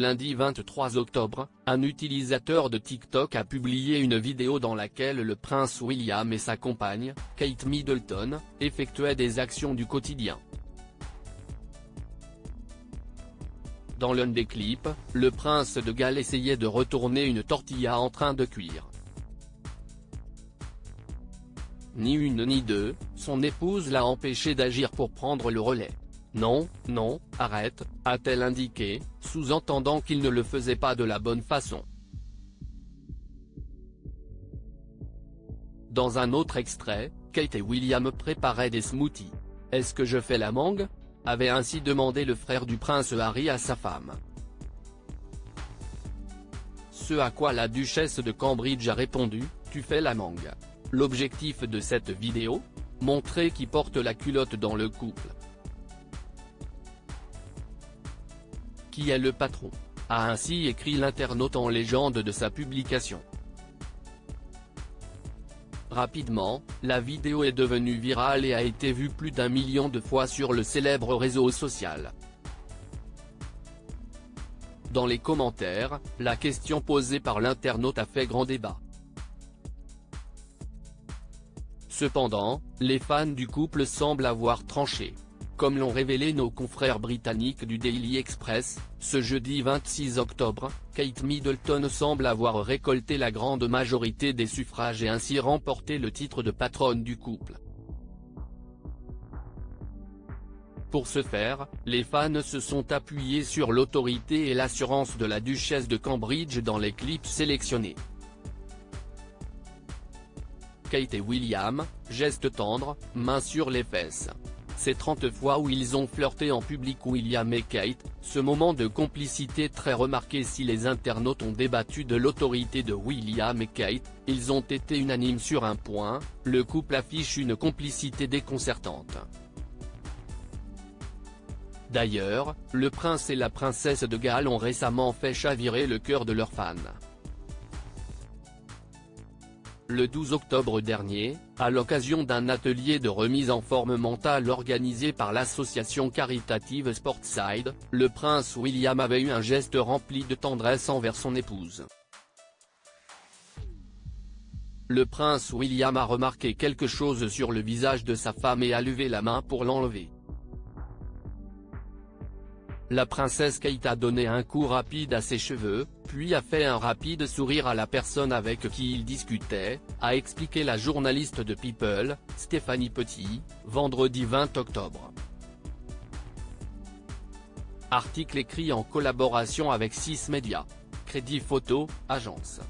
Lundi 23 octobre, un utilisateur de TikTok a publié une vidéo dans laquelle le prince William et sa compagne, Kate Middleton, effectuaient des actions du quotidien. Dans l'un des clips, le prince de Galles essayait de retourner une tortilla en train de cuire. Ni une ni deux, son épouse l'a empêché d'agir pour prendre le relais. Non, non, arrête, a-t-elle indiqué, sous-entendant qu'il ne le faisait pas de la bonne façon. Dans un autre extrait, Kate et William préparaient des smoothies. Est-ce que je fais la mangue? avait ainsi demandé le frère du prince Harry à sa femme. Ce à quoi la duchesse de Cambridge a répondu, tu fais la mangue. L'objectif de cette vidéo? Montrer qui porte la culotte dans le couple. Qui est le patron a ainsi écrit l'internaute en légende de sa publication. Rapidement, la vidéo est devenue virale et a été vue plus d'un million de fois sur le célèbre réseau social. Dans les commentaires, la question posée par l'internaute a fait grand débat. Cependant, les fans du couple semblent avoir tranché. Comme l'ont révélé nos confrères britanniques du Daily Express, ce jeudi 26 octobre, Kate Middleton semble avoir récolté la grande majorité des suffrages et ainsi remporté le titre de patronne du couple. Pour ce faire, les fans se sont appuyés sur l'autorité et l'assurance de la duchesse de Cambridge dans les clips sélectionnés. Kate et William, geste tendre, main sur les fesses. Ces 30 fois où ils ont flirté en public William et Kate, ce moment de complicité très remarqué si les internautes ont débattu de l'autorité de William et Kate, ils ont été unanimes sur un point, le couple affiche une complicité déconcertante. D'ailleurs, le prince et la princesse de Galles ont récemment fait chavirer le cœur de leurs fans. Le 12 octobre dernier, à l'occasion d'un atelier de remise en forme mentale organisé par l'association caritative Sportside, le prince William avait eu un geste rempli de tendresse envers son épouse. Le prince William a remarqué quelque chose sur le visage de sa femme et a levé la main pour l'enlever la princesse Kate a donné un coup rapide à ses cheveux, puis a fait un rapide sourire à la personne avec qui il discutait, a expliqué la journaliste de People, Stéphanie Petit, vendredi 20 octobre. Article écrit en collaboration avec 6 médias. Crédit Photo, agence.